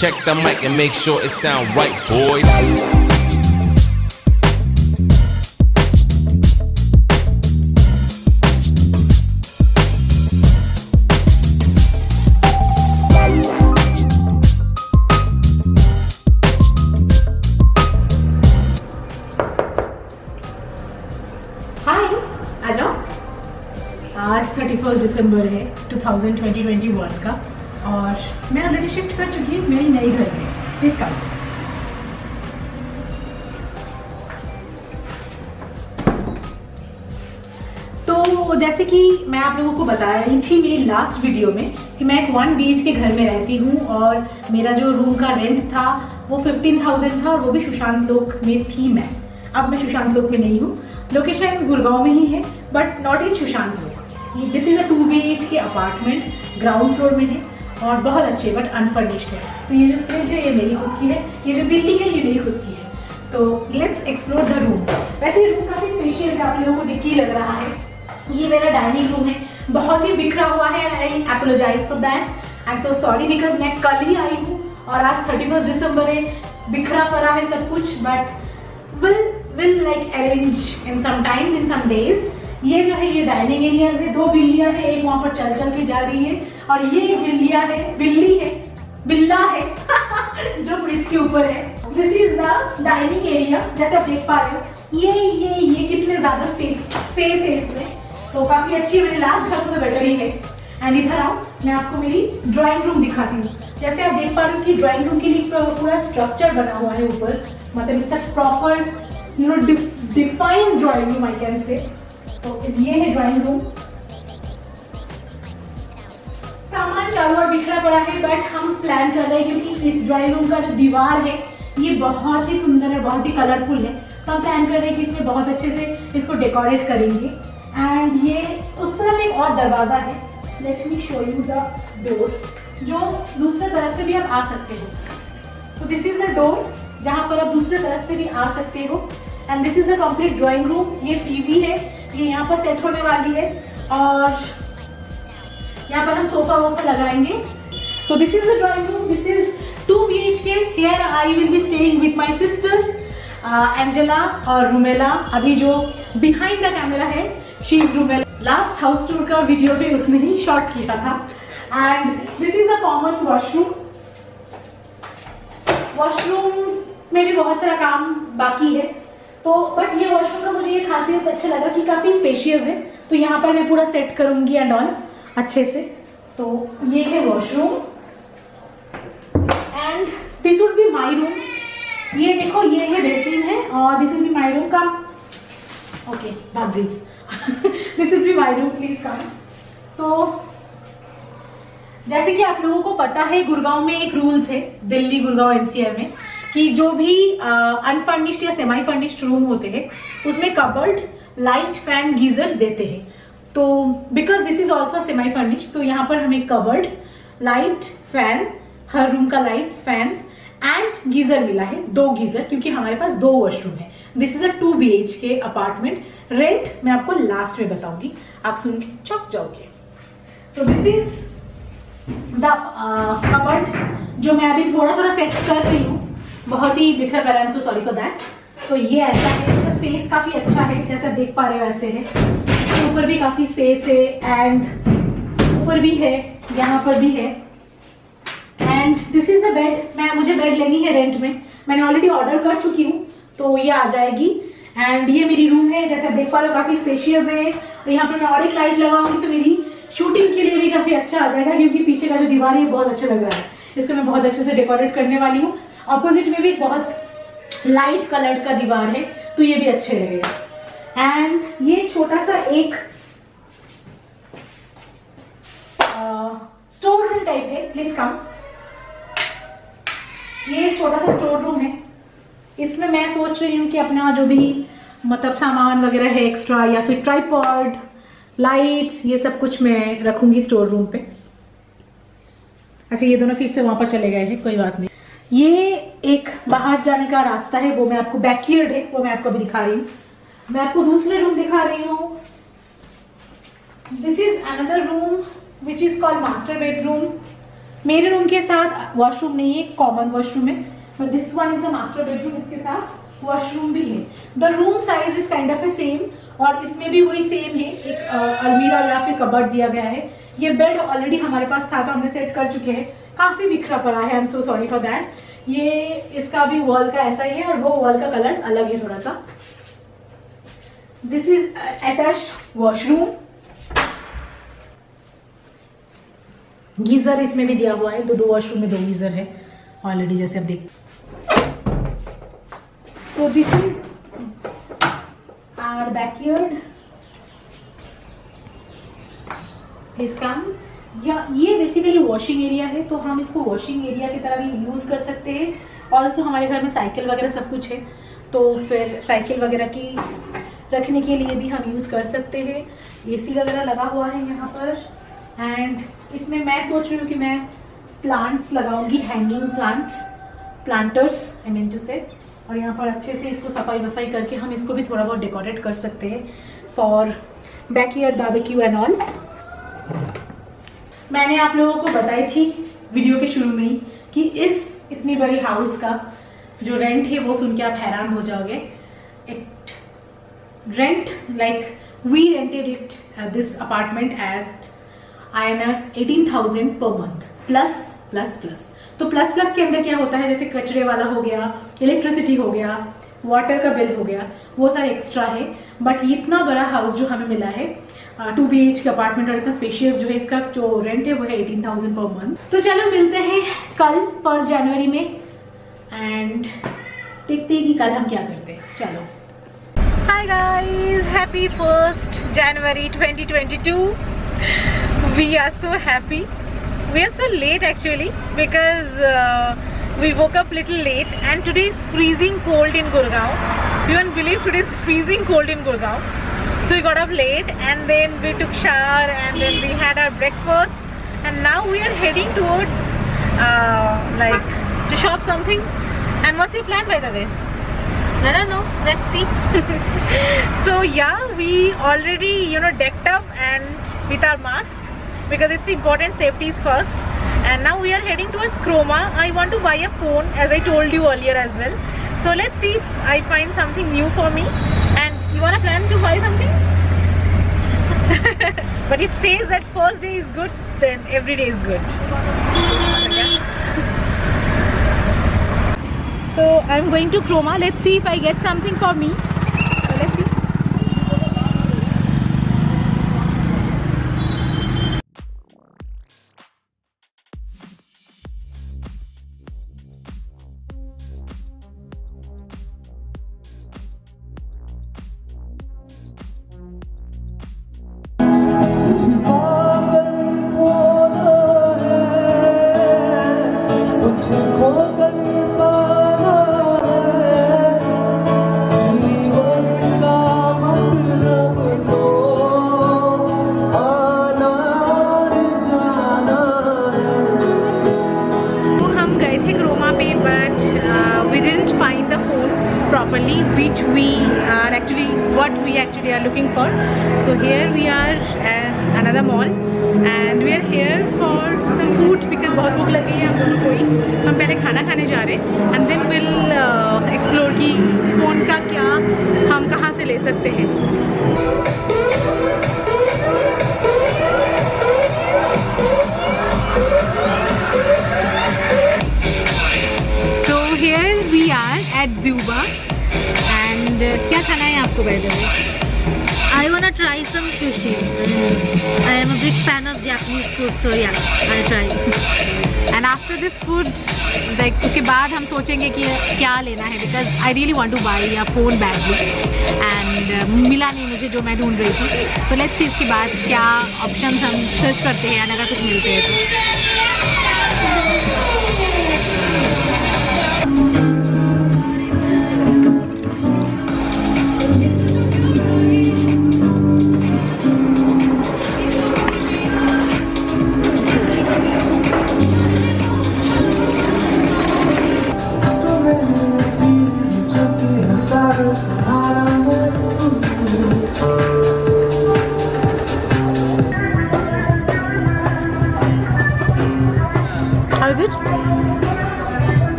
Check the mic and make sure it sound right, boys. हाय आ जाओ आज thirty first दिसंबर है 2020-21 का और मैं ऑलरेडी शिफ्ट कर चुकी हूँ, मेरी नई घर में प्लीज़ कम तो जैसे कि मैं आप लोगों को बता रही थी मेरी लास्ट वीडियो में कि मैं एक वन बी के घर में रहती हूँ और मेरा जो रूम का रेंट था, वो फिफ्टीन थाउज़ेंड था और वो भी सुशांत लोक में थी मैं। अब मैं सुशांत लोक में नहीं हूँ। लोकेशन गुड़गांव में ही है but not in Sushant Lok. This is a two B H K apartment ground floor में है। और बहुत अच्छे बट अनफर्निश्ड है। तो ये जो फ्रिज है, ये मेरी खुद की है। ये जो बिल्डिंग है, ये मेरी खुद की है। तो लेट्स एक्सप्लोर द रूम वैसे रूम काफ़ी स्पेशियस है, आप लोगों को दिख ही लग रहा है। ये मेरा डाइनिंग रूम है। बहुत ही बिखरा हुआ है I apologize for that I am so sorry because मैं कल ही आई हूँ, और आज थर्टी फ़र्स्ट दिसंबर है। बिखरा पड़ा है सब कुछ but will will like arrange in some times in some days ये जो है, ये डाइनिंग एरिया से दो बिल्लियाँ है, एक वहाँ पर चल चल के जा रही है। और ये बिल्लिया है, बिल्ली है, बिल्ला है, जो फ्रिज के ऊपर है। This is the dining area जैसे आप देख पा रहे हो। ये ये ये कितने ज़्यादा स्पेस स्पेस है इसमें। तो काफ़ी अच्छी है, मेरे लास्ट घर से तो बेटर ही है। एंड इधर आओ, मैं आपको मेरी ड्राइंग रूम दिखाती हूँ। जैसे आप देख पा रहे हो कि ड्राइंग रूम के लिए पूरा स्ट्रक्चर बना हुआ है ऊपर। मतलब इसका proper you know defined drawing room I can say तो ये है ड्राइंग रूम सामान चारों ओर बिखरा पड़ा है बट हम प्लान कर रहे हैं क्योंकि इस ड्राइंग रूम का जो दीवार है, ये बहुत ही सुंदर है, बहुत ही कलरफुल है। तो हम प्लान कर रहे हैं कि इसमें बहुत अच्छे से इसको डेकोरेट करेंगे। एंड ये उस तरफ़ एक और दरवाज़ा है। Let me show you the door जो दूसरे तरफ़ से भी आप आ सकते हो। तो दिस इज़ द डोर जहाँ पर आप दूसरे तरफ़ से भी आ सकते हो। And this is the complete drawing room ये टीवी है, ये यहाँ पर सेट होने वाली है। और यहाँ पर हम सोफा वोफा लगाएँगे। तो this is the drawing room this is two B H K here I will be staying with my sisters Angela और रूमेला अभी जो बिहाइंड द कैमरा है she is Rumela last house tour का वीडियो भी उसने ही शॉट किया था। And this is a common washroom washroom में भी बहुत सारा काम बाकी है। तो बट ये वॉशरूम का मुझे ये खासियत अच्छा लगा कि काफ़ी स्पेशियस है। तो यहाँ पर मैं पूरा सेट करूँगी एंड ऑल अच्छे से। तो ये है washroom and this would be my room ये देखो, ये है बेसिन है और this would be my room का ओके भाग गई। This would be my room please come तो जैसे कि आप लोगों को पता है, गुड़गांव में एक रूल्स है, दिल्ली, गुड़गांव एनसीआर में, कि जो भी अनफर्निश्ड या सेमी फर्निश्ड रूम होते हैं, उसमें कबर्ड लाइट फ़ैन गीजर देते हैं। तो because this is also semi furnished तो यहाँ पर हमें कवर्ड लाइट फ़ैन हर रूम का लाइट्स फैंस एंड गीजर मिला है, दो गीजर क्योंकि हमारे पास दो वॉशरूम है। This is a two B H K apartment rent मैं आपको लास्ट में बताऊँगी। आप सुन के चौक जाओगे। तो दिस इज़ द कबर्ड जो मैं अभी थोड़ा थोड़ा सेट कर रही हूँ। बहुत ही बिखरा पड़ा सॉरी फॉर दैट तो ये ऐसा है, इसका स्पेस काफ़ी अच्छा है, जैसे देख पा रहे हो ऐसे है। ऊपर भी काफ़ी स्पेस है एंड ऊपर भी है, यहाँ पर भी है। And this is the bed मैं, मुझे बेड लेनी है रेंट में। मैंने ऑलरेडी ऑर्डर कर चुकी हूँ तो ये आ जाएगी। एंड ये मेरी रूम है, जैसे देख पा रहे हो, काफ़ी स्पेशियस है। और यहाँ पर मैं और एक लाइट लगाऊँगी तो मेरी शूटिंग के लिए भी काफ़ी अच्छा आ जाएगा, क्योंकि पीछे का जो दीवार है बहुत अच्छा लग रहा है। इसको मैं बहुत अच्छे से डेकोरेट करने वाली हूँ। अपोजिट में भी बहुत लाइट कलर का दीवार है तो ये भी अच्छे लगेगा। एंड ये छोटा सा एक स्टोर रूम टाइप है प्लीज़ कम ये छोटा सा स्टोर रूम है। इसमें मैं सोच रही हूँ कि अपना जो भी मतलब सामान वगैरह है एक्स्ट्रा या फिर ट्राईपॉड लाइट्स ये सब कुछ मैं रखूँगी स्टोर रूम पे। अच्छा ये दोनों फिर से वहाँ पर चले गए हैं, कोई बात नहीं। ये एक बाहर जाने का रास्ता है, वो मैं आपको बैकयार्ड है, वो मैं आपको अभी दिखा रही हूँ। मैं आपको दूसरे रूम दिखा रही हूँ। This is another room which is called master bedroom मेरे रूम के साथ वॉशरूम नहीं है कॉमन वॉशरूम है। But this one is the master bedroom इसके साथ वॉशरूम भी है। The room size is kind of a same और इसमें भी वही सेम है। एक अलमीरा या फिर कबर्ड दिया गया है। ये बेड ऑलरेडी हमारे पास था तो हमने सेट कर चुके हैं। काफ़ी बिखरा पड़ा है I am so sorry for that ये, इसका भी वॉल का ऐसा ही है और वो वॉल का कलर अलग है थोड़ा सा। This is attach washroom geyser इसमें भी दिया हुआ है तो दो वॉशरूम में दो गीजर है। ऑलरेडी जैसे आप देख so this is our backyard कम या ये बेसिकली वॉशिंग एरिया है तो हम इसको वॉशिंग एरिया की तरह भी यूज़ कर सकते हैं। ऑल्सो हमारे घर में साइकिल वगैरह सब कुछ है तो फिर साइकिल वगैरह की रखने के लिए भी हम यूज़ कर सकते हैं। एसी वगैरह लगा हुआ है यहाँ पर। एंड इसमें मैं सोच रही हूँ कि मैं plants लगाऊँगी hanging plants planters I mean to say और यहाँ पर अच्छे से इसको सफ़ाई वफाई करके हम इसको भी थोड़ा बहुत डेकोरेट कर सकते हैं for backyard barbecue and all मैंने आप लोगों को बताई थी वीडियो के शुरू में ही कि इस इतनी बड़ी हाउस का जो रेंट है वो सुन के आप हैरान हो जाओगे। It rent like we rented it this apartment at I N R eighteen thousand per month plus plus plus तो प्लस प्लस के अंदर क्या होता है? जैसे कचरे वाला हो गया इलेक्ट्रिसिटी हो गया वाटर का बिल हो गया वो सारे एक्स्ट्रा है. बट इतना बड़ा हाउस जो हमें मिला है two B H K apartment और इतना स्पेशियस जो है इसका जो रेंट है वो है एटीन थाउज़ेंड पर मंथ तो चलो मिलते हैं कल फ़र्स्ट जनवरी में. एंड देखते हैं कि कल हम क्या करते हैं. चलो. Hi guys, happy 1st January 2022. We are so happy. We are so late actually because uh, we woke up little late and today is freezing cold in Gurgaon. You won't believe today is freezing cold in Gurgaon. So we got up late and then we took shower and then we had our breakfast and now we are heading towards uh, like to shop something. And what's your plan by the way? I don't know. Let's see. so yeah, we already you know decked up and with our masks because it's important. Safety is first. And now we are heading towards Chroma. I want to buy a phone as I told you earlier as well. So let's see if I find something new for me. And you wanna plan to buy something? but it says that first day is good, then every day is good. So I'm going to Chroma. Let's see if I get something for me. another uh, another mall. And we are here for some food because बहुत भूख लगी है हम दोनों को ही। हम पहले खाना खाने जा रहे हैं एंड देन विल एक्सप्लोर की फ़ोन का क्या हम कहाँ से ले सकते हैं। एट जूबा एंड क्या खाना है आपको बैठे I wanna try some sushi. I am a big fan of Japanese food, so yeah, I'll try. And after this food, like उसके बाद हम सोचेंगे कि क्या लेना है because I really want to buy a phone badly and uh, मिला नहीं मुझे जो मैं ढूंढ रही थी तो let's see इसके बाद क्या options हम सर्च करते हैं and अगर कुछ मिलते हैं तो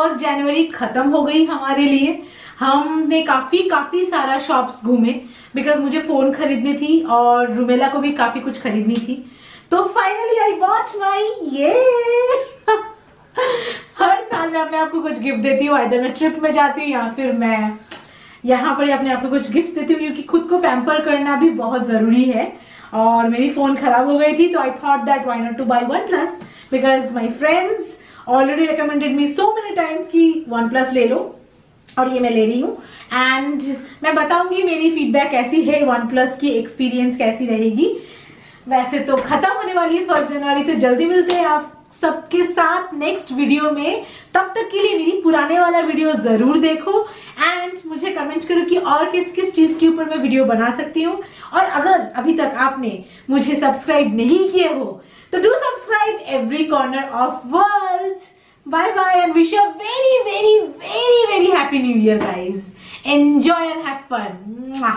फ़र्स्ट जनवरी खत्म हो गई हमारे लिए। हमने काफ़ी काफ़ी सारा शॉप्स घूमे बिकॉज़ मुझे फ़ोन खरीदनी थी और रुमेला को भी काफ़ी कुछ खरीदनी थी। तो फाइनली आई बॉट माई ये! हर साल मैं अपने आप को कुछ गिफ्ट देती हूँ। इधर मैं ट्रिप में जाती हूँ या फिर मैं यहाँ पर अपने आप को कुछ गिफ्ट देती हूँ क्योंकि खुद को पैम्पर करना भी बहुत ज़रूरी है। और मेरी फ़ोन खराब हो गई थी तो I thought that why not to buy OnePlus because my friends already recommended me so many times कि वन प्लस ले लो, और ये मैं ले रही हूँ। एंड मैं बताऊँगी मेरी फीडबैक कैसी है वन प्लस की एक्सपीरियंस कैसी रहेगी। वैसे तो खत्म होने वाली है फ़र्स्ट जनवरी तो जल्दी मिलते हैं आप सबके साथ नेक्स्ट वीडियो में। तब तक के लिए मेरी पुराने वाला वीडियो ज़रूर देखो। एंड मुझे कमेंट करो कि और किस किस चीज़ के ऊपर मैं वीडियो बना सकती हूँ। और अगर अभी तक आपने मुझे सब्सक्राइब नहीं किए हो तो do subscribe every corner of world bye bye and wish you a very very very very happy new year guys enjoy and have fun Mwah.